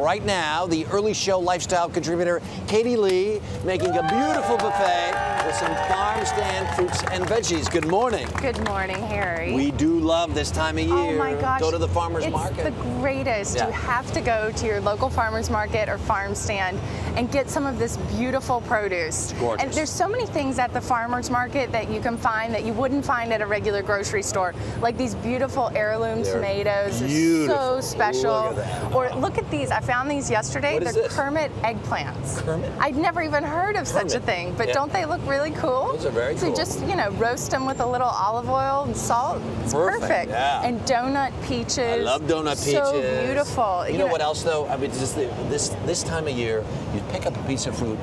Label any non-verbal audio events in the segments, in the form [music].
right now, the early show lifestyle contributor Katie Lee making a beautiful buffet with some farm stand fruits and veggies. Good morning. Good morning, Harry. We do love this time of oh year. Oh my gosh. Go to the farmer's it's market. the greatest. Yeah. You have to go to your local farmer's market or farm stand and get some of this beautiful produce. gorgeous. And there's so many things at the farmer's market that you can find that you wouldn't find at a regular grocery store. Like these beautiful heirloom They're tomatoes. Beautiful. so special. Look. Or look at these. I found these yesterday. What They're? Kermit eggplants. Kermit? I'd never even heard of such a thing, but Yeah. don't they look really cool? Those are very so cool. just, you know, roast them with a little olive oil and salt. It's Perfect, perfect. yeah. And donut peaches. I love donut peaches. So beautiful. You, know, what else though? I mean, just the, this this time of year, you pick up a piece of fruit.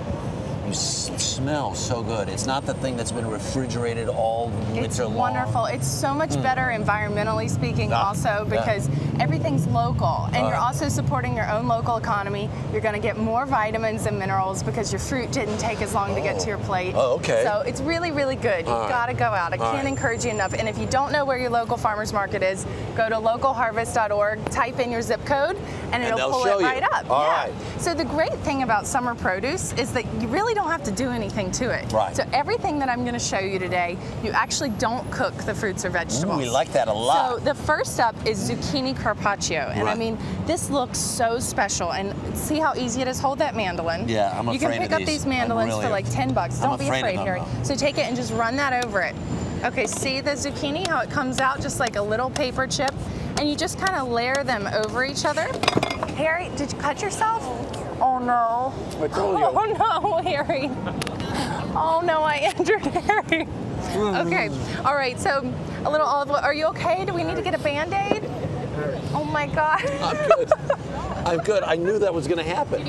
You s- smell so good. It's not the thing that's been refrigerated all winter It's long. wonderful. It's so much better environmentally speaking, Ah, also yeah. Everything's local, and you're uh. also supporting your own local economy. You're going to get more vitamins and minerals because your fruit didn't take as long to get to your oh. plate. Oh, okay. So it's really, really good. You've got to go out. I can't Alright. encourage you enough. And if you don't know where your local farmers market is, go to localharvest.org, type in your zip code, and it'll pull it you. right up. All yeah. right. So the great thing about summer produce is that you really don't have to do anything to it. Right. So everything that I'm going to show you today, you actually don't cook the fruits or vegetables. we like that a lot. So the first up is zucchini carpaccio, and I mean this looks so special. And see how easy it is. Hold that mandolin. Yeah, I'm You can pick of up these. these mandolins really- for like 10 bucks. I'm Don't be afraid of afraid, them, Harry. though. So take it and just run that over it. Okay, see the zucchini how it comes out just like a little paper chip, and you just kind of layer them over each other. Harry, did you cut yourself? Oh no. I told you. Oh no, Harry. Oh no, I injured Harry. Mm. Okay, all right, so a little olive oil. Are you okay? Do we need to get a band aid? Oh my God. I'm good. I'm good. I knew that was going to happen.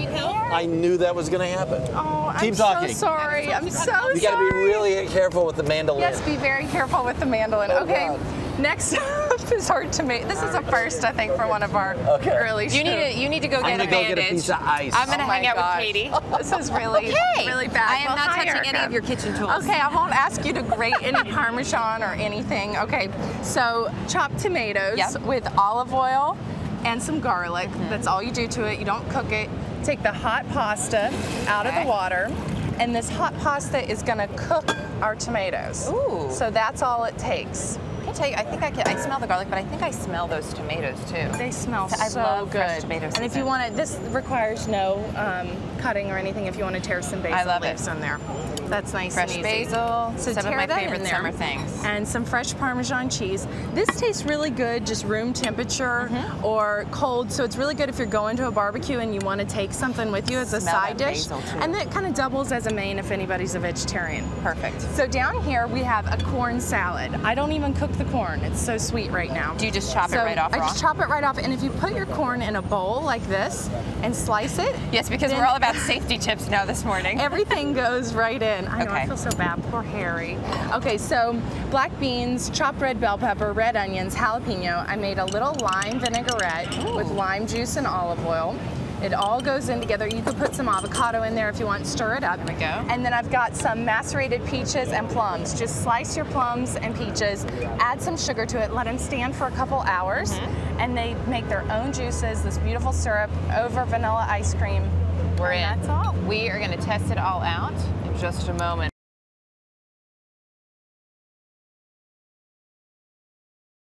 I knew that was going to happen. Oh, Keep I'm talking. so sorry. I'm so You sorry. You got to be really careful with the mandolin. Yes, be very careful with the mandolin. Oh, okay, God. Next up is our tomato. This is a first, I think, for one of our Okay. early You need to you need to go I'm get gonna a go get a bandage. piece of ice. I'm gonna Oh hang out gosh. with Katie. [laughs] This is really, Okay. really bad. I am Well, not hi, touching Erica. any of your kitchen tools. Okay, I won't ask you to grate any [laughs] Parmesan or anything. Okay, so chopped tomatoes Yep. with olive oil and some garlic. Mm-hmm. That's all you do to it. You don't cook it. Take the hot pasta out of the water, and this hot pasta is gonna cook our tomatoes. Ooh. So that's all it takes. I can tell you, I think I can. I smell the garlic, but I think I smell those tomatoes too. They smell I so love good. fresh tomato and if you want to, this requires no um, cutting or anything. If you want to tear some basil it. leaves in there, that's nice Fresh and easy. basil, So some of my favorite summer things. And some fresh Parmesan cheese. This tastes really good, just room temperature Mm-hmm. or cold. So it's really good if you're going to a barbecue and you want to take something with you as a Smell side dish. basil, too. And that kind of doubles as a main if anybody's a vegetarian. Perfect. So down here we have a corn salad. I don't even cook the corn. It's so sweet right now. Do you just chop it right off I raw? just chop it right off, and if you put your corn in a bowl like this and slice it, Yes, because we're all about safety tips now this morning. Everything [laughs] goes right in. I know, I feel so bad. Poor Harry. Okay, so black beans, chopped red bell pepper, red onions, jalapeno. I made a little lime vinaigrette with lime juice and olive oil. It all goes in together. You could put some avocado in there if you want, stir it up. There we go. And then I've got some macerated peaches and plums. Just slice your plums and peaches, add some sugar to it, let them stand for a couple hours, Mm-hmm. and they make their own juices, this beautiful syrup over vanilla ice cream. We're and in. That's all. We are going to test it all out in just a moment.